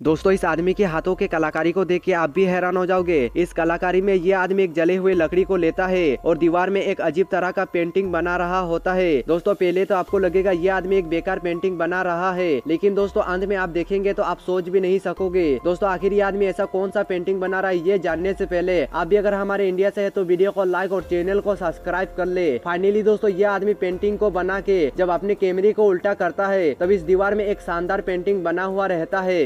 दोस्तों, इस आदमी के हाथों के कलाकारी को देख के आप भी हैरान हो जाओगे। इस कलाकारी में ये आदमी एक जले हुए लकड़ी को लेता है और दीवार में एक अजीब तरह का पेंटिंग बना रहा होता है। दोस्तों, पहले तो आपको लगेगा ये आदमी एक बेकार पेंटिंग बना रहा है, लेकिन दोस्तों, अंत में आप देखेंगे तो आप सोच भी नहीं सकोगे। दोस्तों, आखिर ये आदमी ऐसा कौन सा पेंटिंग बना रहा है, ये जानने से पहले आप भी अगर हमारे इंडिया से है तो वीडियो को लाइक और चैनल को सब्सक्राइब कर ले। फाइनली दोस्तों, ये आदमी पेंटिंग को बना के जब अपने कैमरे को उल्टा करता है, तब इस दीवार में एक शानदार पेंटिंग बना हुआ रहता है।